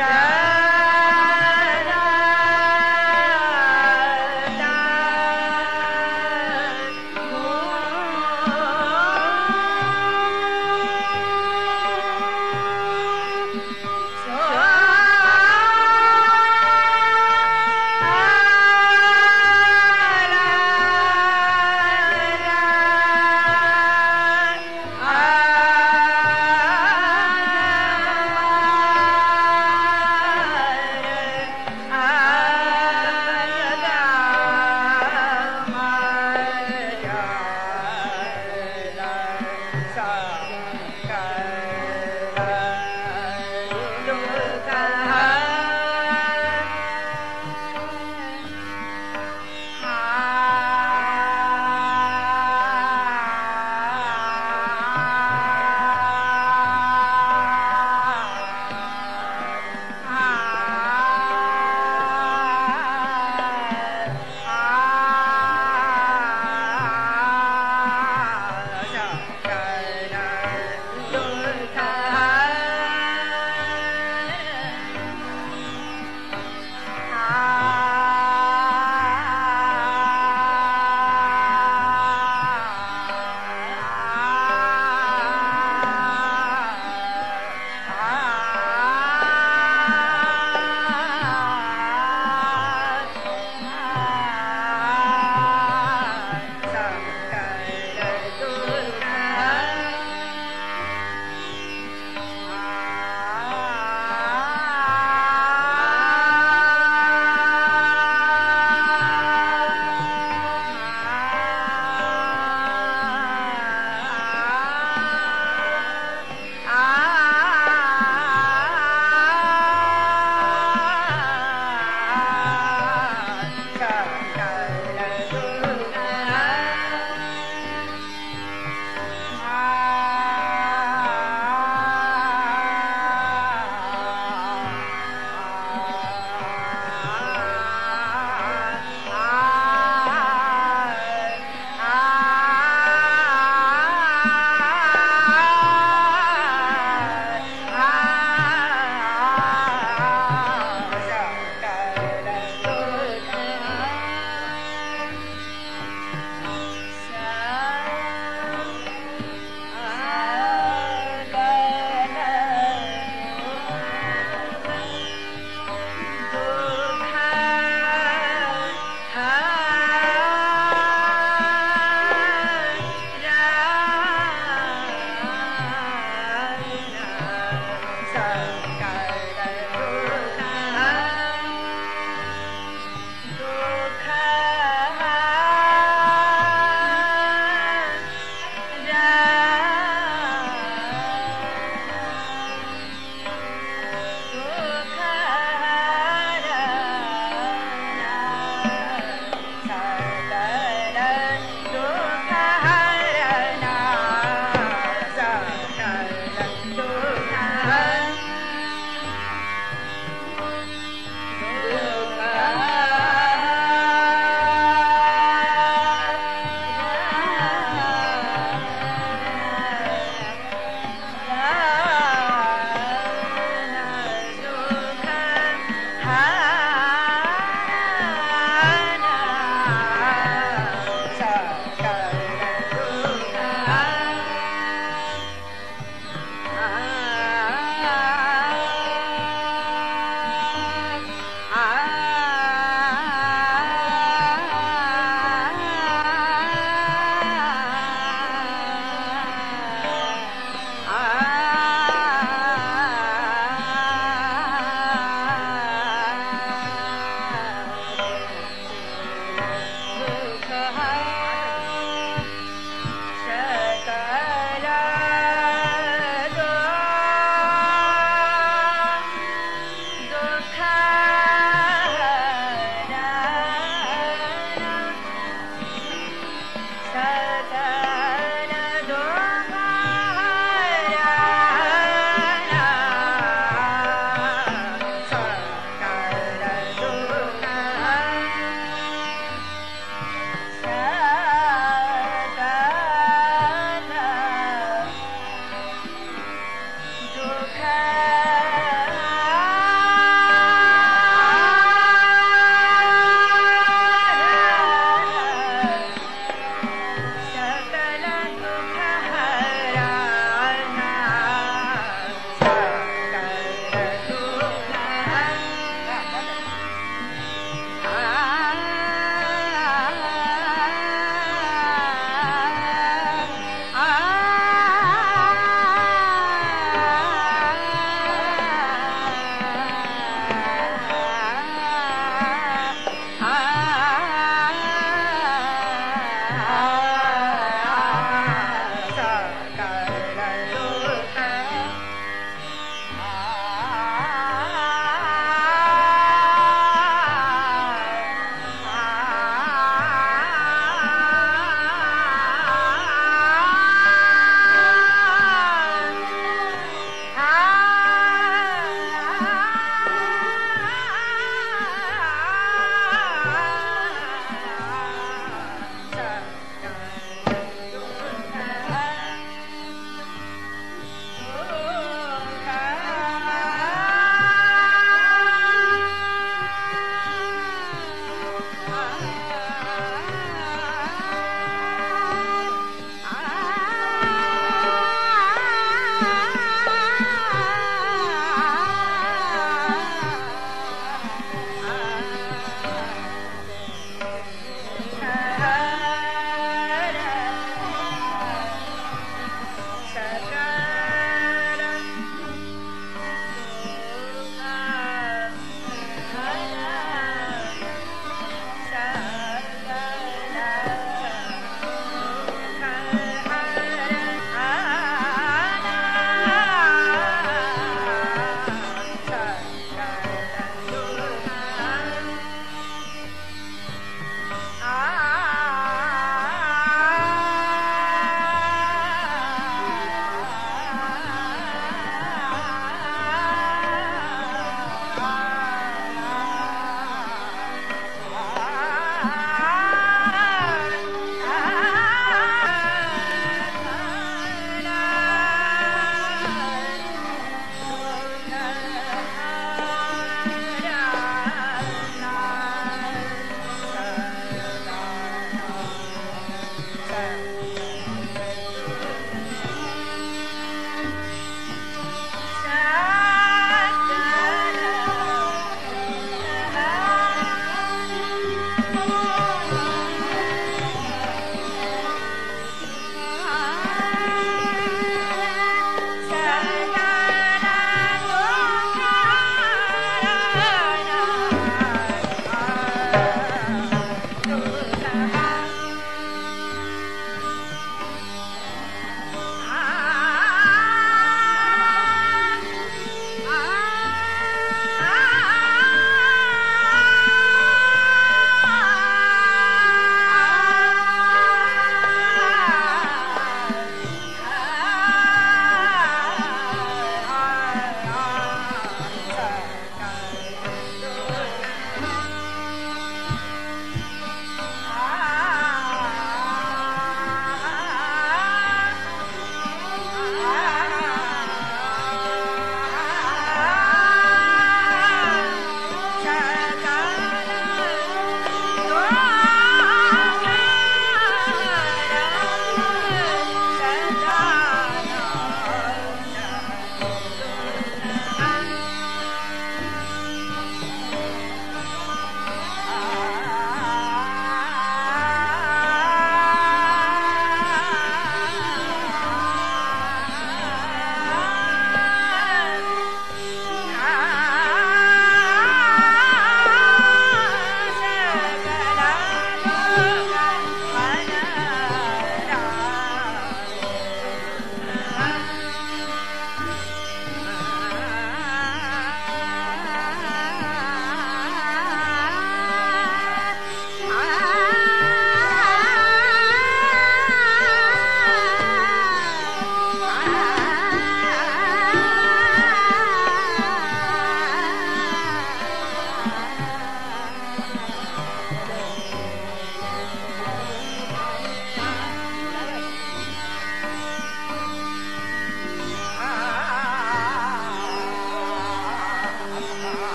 da Bye.